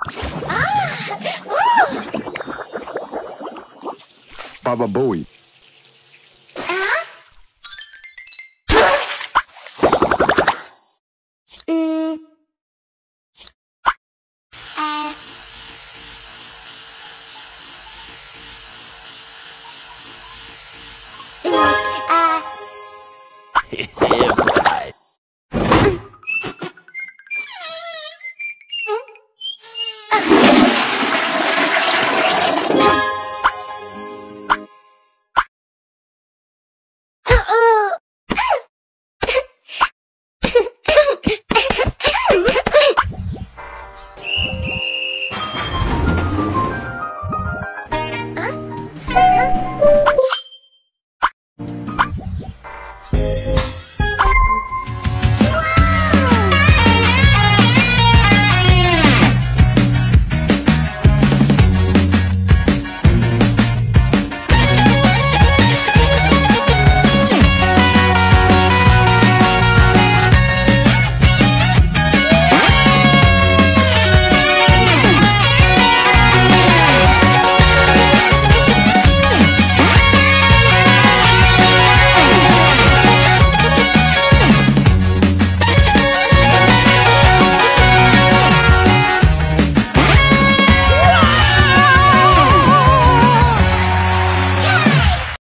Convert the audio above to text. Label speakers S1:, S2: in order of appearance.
S1: Ah! Baba Booey. yeah.